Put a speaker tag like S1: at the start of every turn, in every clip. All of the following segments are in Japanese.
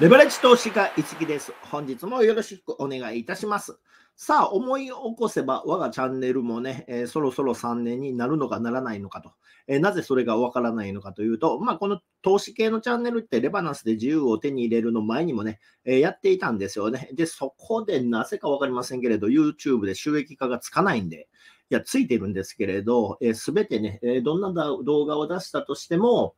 S1: レバレッジ投資家、いつきです。本日もよろしくお願いいたします。さあ、思い起こせば、我がチャンネルもね、えーそろそろ3年になるのかならないのかと。えーなぜそれがわからないのかというと、まあ、この投資系のチャンネルってレバナスで自由を手に入れるの前にもね、えーやっていたんですよね。で、そこでなぜかわかりませんけれど、YouTube で収益化がつかないんで、いや、ついてるんですけれど、すべてね、えどんな動画を出したとしても、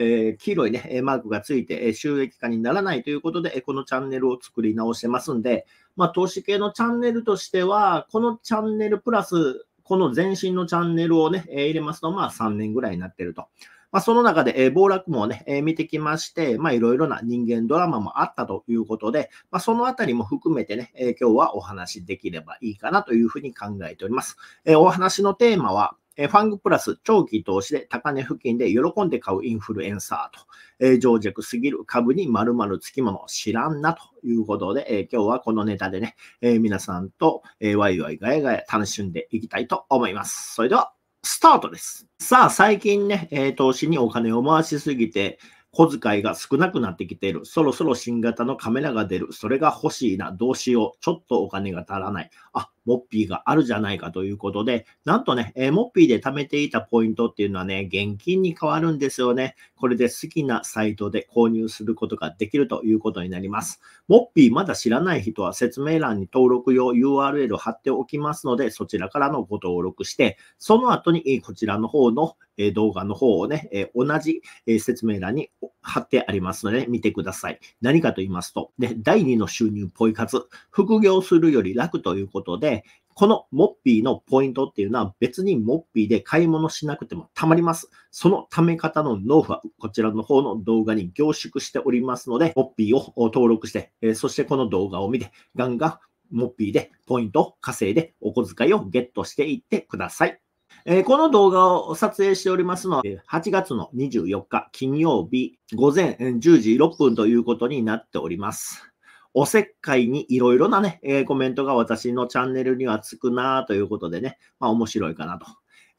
S1: えー黄色いね、マークがついて、収益化にならないということで、このチャンネルを作り直してますんで、まあ、投資系のチャンネルとしては、このチャンネルプラス、この前身のチャンネルをね、え入れますと、まあ、3年ぐらいになってると。まあ、その中で、え暴落もね、え見てきまして、まあ、いろいろな人間ドラマもあったということで、まあ、そのあたりも含めてね、え今日はお話できればいいかなというふうに考えております。えお話のテーマは、えファングプラス長期投資で高値付近で喜んで買うインフルエンサーと、えー情弱すぎる株に〇〇つきもの知らんなということで、えー今日はこのネタでね、えー皆さんと、えワイワイガヤガヤ楽しんでいきたいと思います。それでは、スタートです。さあ、最近ね、え投資にお金を回しすぎて、小遣いが少なくなってきている。そろそろ新型のカメラが出る。それが欲しいな。どうしよう。ちょっとお金が足らない。あ、モッピーがあるじゃないかということで、なんとね、えモッピーで貯めていたポイントっていうのはね、現金に変わるんですよね。これで好きなサイトで購入することができるということになります。モッピーまだ知らない人は説明欄に登録用 URL を貼っておきますので、そちらからのご登録して、その後にこちらの方の動画の方をね、同じ説明欄に貼ってありますので、見てください。何かと言いますと、ね、第2の収入ポイ活、副業するより楽ということで、このモッピーのポイントっていうのは別にモッピーで買い物しなくてもたまります。その貯め方のノウハウ、こちらの方の動画に凝縮しておりますので、モッピーを登録して、そしてこの動画を見て、ガンガンモッピーでポイントを稼いでお小遣いをゲットしていってください。えーこの動画を撮影しておりますのは、8月の24日金曜日午前10時6分ということになっております。おせっかいにいろいろなね、えーコメントが私のチャンネルにはつくなということでね、まあ面白いかなと。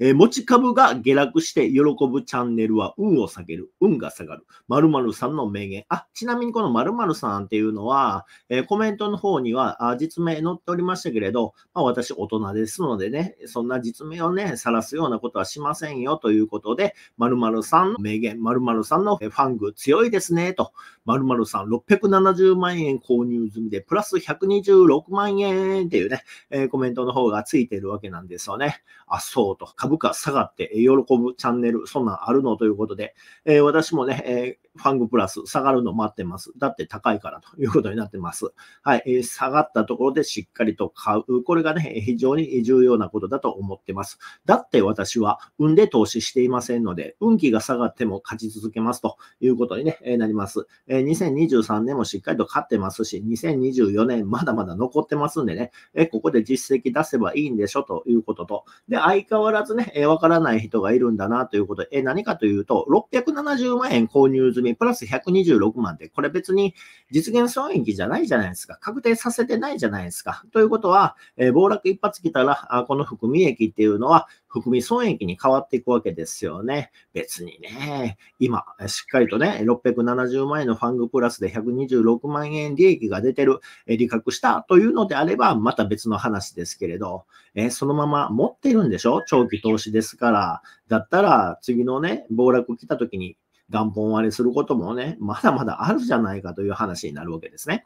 S1: えー持ち株が下落して喜ぶチャンネルは運を下げる、運が下がる。〇〇さんの名言。あ、ちなみにこの〇〇さんっていうのは、えーコメントの方にはあ実名載っておりましたけれど、まあ、私大人ですのでね、そんな実名をね、晒すようなことはしませんよということで、〇〇さんの名言、〇〇さんのファング強いですねと、〇〇さん670万円購入済みで、プラス126万円っていうね、えーコメントの方がついてるわけなんですよね。あ、そうと、株価下がって喜ぶチャンネル、そんなんあるのということで、えー私もね、えーファングプラス下がるの待ってます。だって高いからということになってます。はい、えー下がったところでしっかりと買う。これがね、非常に重要なことだと思ってます。だって私は運で投資していませんので、運気が下がっても勝ち続けますということに、ね、えなります。え2023年もしっかりと勝ってますし、2024年まだまだ残ってますんでね、えここで実績出せばいいんでしょということと、で、相変わらずね、えーわからない人がいるんだなということで、え何かというと、670万円購入済み、プラス126万で、これ別に実現損益じゃないじゃないですか。確定させてないじゃないですか。ということは、えー暴落一発来たら、あこの含み益っていうのは、含み損益に変わっていくわけですよね。別にね、今、しっかりとね、670万円のファングプラスで126万円利益が出てる、え利確したというのであれば、また別の話ですけれど、えそのまま持ってるんでしょ？長期投資ですから。だったら、次のね、暴落来た時に元本割れすることもね、まだまだあるじゃないかという話になるわけですね。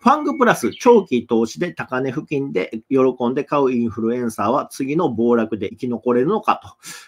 S1: ファングプラス長期投資で高値付近で喜んで買うインフルエンサーは次の暴落で生き残れるのか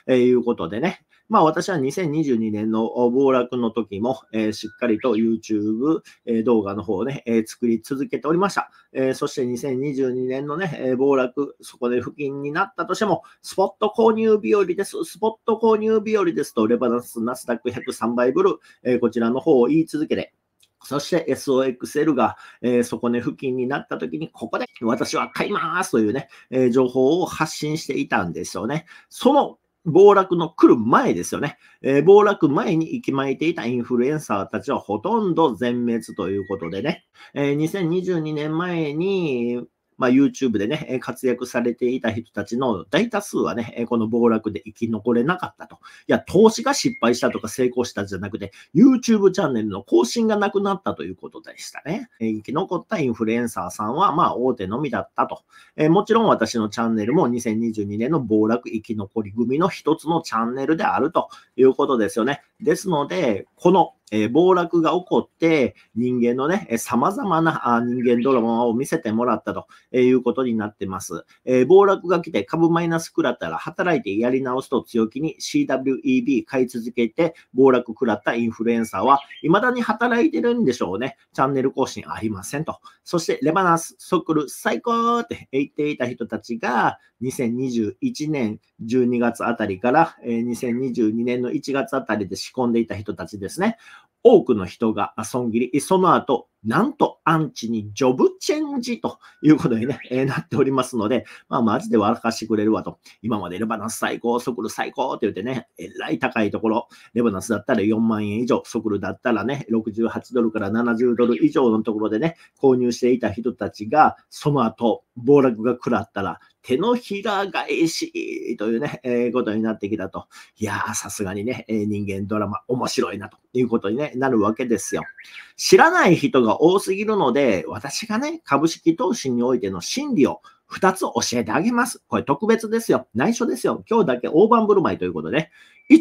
S1: ということでね。まあ私は2022年の暴落の時も、えーしっかりと YouTube え動画の方をね、えー作り続けておりました。えそして2022年のね、え暴落、そこで付近になったとしても、スポット購入日和です。スポット購入日和ですと、レバナスナスダック103倍ブル、えーこちらの方を言い続けて、そして SOXL が、えー底根付近になった時に、ここで私は買いますというね、えー情報を発信していたんですよね。その暴落の来る前ですよね。えー暴落前に息巻いていたインフルエンサーたちはほとんど全滅ということでね、えー2022年前に、まあ、YouTube でね、活躍されていた人たちの大多数はね、この暴落で生き残れなかったと。いや、投資が失敗したとか成功したじゃなくて、YouTube チャンネルの更新がなくなったということでしたね。生き残ったインフルエンサーさんは、まあ、大手のみだったと。えもちろん私のチャンネルも2022年の暴落生き残り組の一つのチャンネルであるということですよね。ですので、このえー、暴落が起こって、人間のね、様々な人間ドラマを見せてもらったということになってます。えー、暴落が来て株マイナス食らったら働いてやり直すと強気に CWEB 買い続けて暴落食らったインフルエンサーは未だに働いてるんでしょうね。チャンネル更新ありませんと。そしてレバナス、ソクル、最高って言っていた人たちが2021年12月あたりから2022年の1月あたりで仕込んでいた人たちですね。多くの人が損切り、その後、なんとアンチにジョブチェンジということにね、えー、なっておりますので、まあマジで笑かしてくれるわと。今までレバナス最高、ソクル最高って言ってね、えらい高いところ、レバナスだったら4万円以上、ソクルだったらね、68ドルから70ドル以上のところでね、購入していた人たちが、その後、暴落が食らったら、手のひら返しというね、えー、ことになってきたと。いやー、さすがにね、え、人間ドラマ面白いなということに、ね、なるわけですよ。知らない人が多すぎるので、私がね、株式投資においての心理を2つ教えてあげます。これ特別ですよ。内緒ですよ。今日だけ大盤振る舞いということで、1、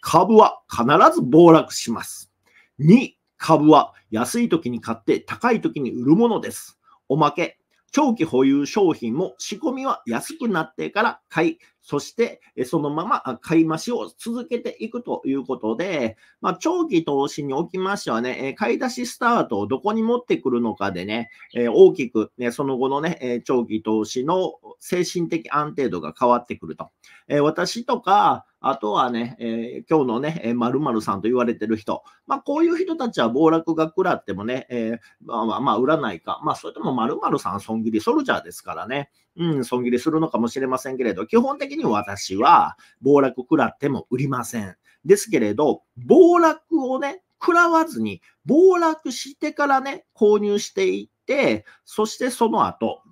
S1: 株は必ず暴落します。2、株は安い時に買って高い時に売るものです。おまけ、長期保有商品も仕込みは安くなってから買い、そしてそのまま買い増しを続けていくということで、まあ、長期投資におきましてはね、買い出しスタートをどこに持ってくるのかでね、大きく、ね、その後のね、長期投資の精神的安定度が変わってくると。私とか、あとはね、えー、今日のね、〇〇さんと言われてる人、まあ、こういう人たちは暴落が食らってもね、えー、まあまあ、まあ、売らないか、まあ、それとも〇〇さん損切りソルジャーですからね、うん、損切りするのかもしれませんけれど、基本的に私は暴落食らっても売りません。ですけれど、暴落をね、食らわずに、暴落してからね、購入していって、そしてその後、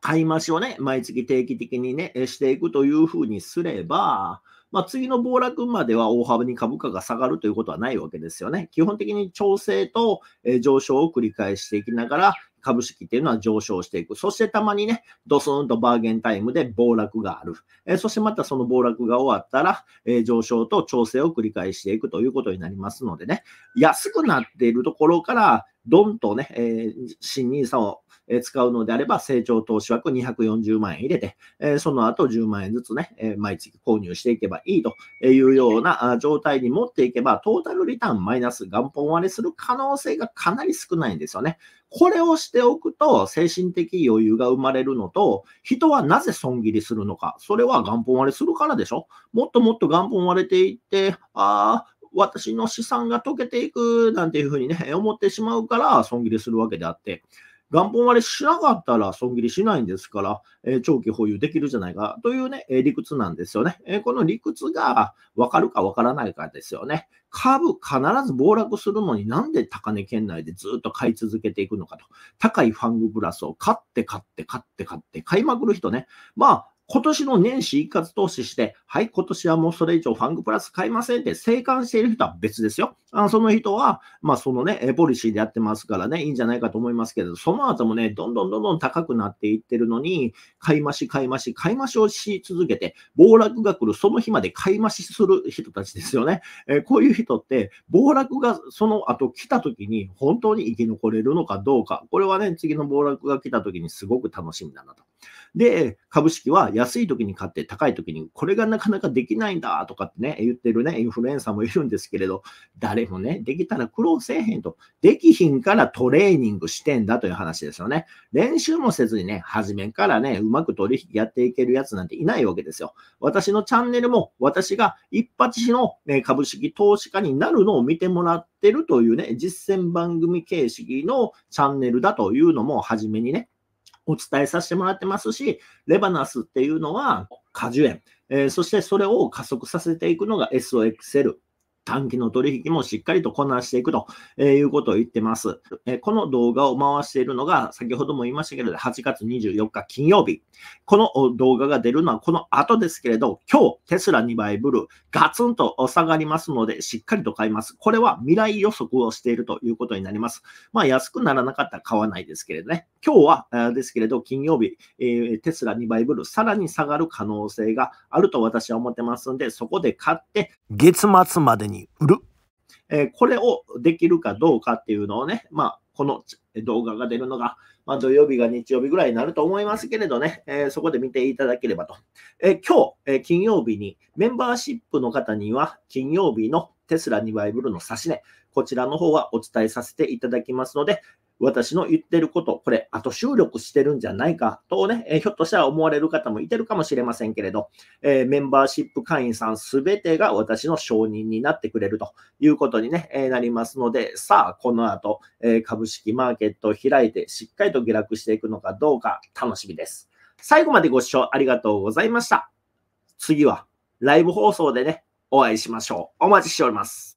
S1: 買い増しをね、毎月定期的にね、していくというふうにすれば、まあ、次の暴落までは大幅に株価が下がるということはないわけですよね。基本的に調整と上昇を繰り返していきながら、株式っていうのは上昇していく。そしてたまにね、ドスンとバーゲンタイムで暴落がある。えそしてまたその暴落が終わったら、え上昇と調整を繰り返していくということになりますのでね、安くなっているところから、ドンとね、えー、新 NISA を使うのであれば、成長投資枠240万円入れて、その後10万円ずつね、毎月購入していけばいいというような状態に持っていけば、トータルリターンマイナス元本割れする可能性がかなり少ないんですよね。これをしておくと、精神的余裕が生まれるのと、人はなぜ損切りするのか。それは元本割れするからでしょもっともっと元本割れていって、ああ、私の資産が溶けていくなんていうふうにね、思ってしまうから損切りするわけであって、元本割れしなかったら損切りしないんですから、え、長期保有できるじゃないかというね、え、理屈なんですよね。え、この理屈がわかるかわからないかですよね。株必ず暴落するのになんで高値圏内でずっと買い続けていくのかと。高いファングプラスを買って買って買って買って買いまくる人ね。まあ、今年の年始一括投資して、はい、今年はもうそれ以上ファングプラス買いませんって生還している人は別ですよ。あその人は、まあそのね、ポリシーでやってますからね、いいんじゃないかと思いますけど、その後もね、どんどんどんどん高くなっていってるのに、買い増し買い増し、買い増しをし続けて、暴落が来るその日まで買い増しする人たちですよね。えー、こういう人って、暴落がその後来た時に本当に生き残れるのかどうか、これはね、次の暴落が来た時にすごく楽しみだなと。で、株式は安い時に買って高い時に、これがなかなかできないんだとかってね、言ってるね、インフルエンサーもいるんですけれど、誰もね、できたら苦労せえへんと。できひんからトレーニングしてんだという話ですよね。練習もせずにね、初めからね、うまく取引やっていけるやつなんていないわけですよ。私のチャンネルも、私が一発の、ね、株式投資家になるのを見てもらってるというね、実践番組形式のチャンネルだというのも、初めにね、お伝えさせてもらってますし、レバナスっていうのは果樹園、えー、そしてそれを加速させていくのが SOXL。短期の取引もしっかりとこなしていくということを言ってます。この動画を回しているのが、先ほども言いましたけれど、8月24日金曜日。この動画が出るのはこの後ですけれど、今日テスラ2倍ブルーガツンと下がりますので、しっかりと買います。これは未来予測をしているということになります。まあ安くならなかったら買わないですけれどね。今日はですけれど、金曜日、テスラ2倍ブルーさらに下がる可能性があると私は思ってますんで、そこで買って、月末までに売る。えこれをできるかどうかっていうのをね、まあ、この動画が出るのが、まあ、土曜日が日曜日ぐらいになると思いますけれどね、えー、そこで見ていただければと。えー、今日、え、金曜日にメンバーシップの方には、金曜日のテスラ2倍ブルの差し値、こちらの方はお伝えさせていただきますので、私の言ってること、これ、後収録してるんじゃないかとね、えひょっとしたら思われる方もいてるかもしれませんけれど、え、メンバーシップ会員さんすべてが私の承認になってくれるということにね、え、なりますので、さあ、この後、え、株式マーケットを開いてしっかりと下落していくのかどうか楽しみです。最後までご視聴ありがとうございました。次はライブ放送でね、お会いしましょう。お待ちしております。